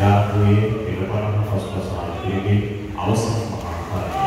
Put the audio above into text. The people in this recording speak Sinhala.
යාළුවේ පෙරවරණ පසුපස ආයතනයේ අවසන් මහාකාරය